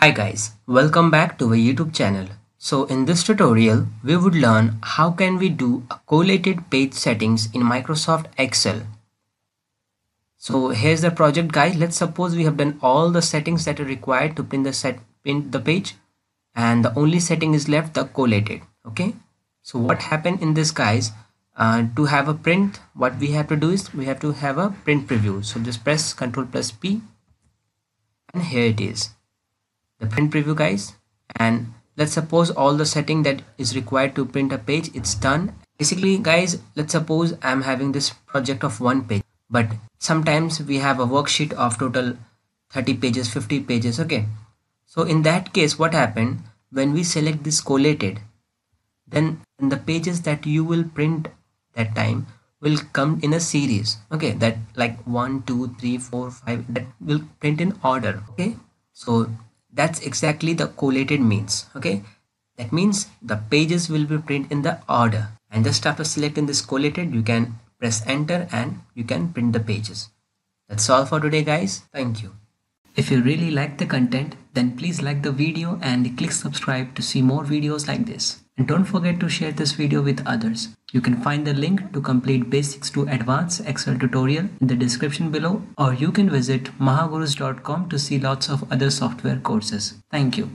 Hi guys, welcome back to our YouTube channel. So in this tutorial, we would learn how can we do a collated page settings in Microsoft Excel. So here's the project guys. Let's suppose we have done all the settings that are required to print the set print the page and the only setting is left the collated. Okay. So what happened in this guys uh, to have a print what we have to do is we have to have a print preview. So just press Ctrl plus P and here it is the print preview guys. And let's suppose all the setting that is required to print a page it's done. Basically guys let's suppose i'm having this project of one page but sometimes we have a worksheet of total 30 pages 50 pages okay? So in that case what happened? When we select this collated then the pages that you will print that time will come in a series okay? That like one two three four five that will print in order okay? So that's exactly the collated means okay? That means the pages will be print in the order. And just after selecting this collated you can press enter and you can print the pages. That's all for today guys. Thank you. If you really like the content then please like the video and click subscribe to see more videos like this. And don't forget to share this video with others you can find the link to complete basics to advanced Excel tutorial in the description below or you can visit mahagurus.com to see lots of other software courses. Thank you.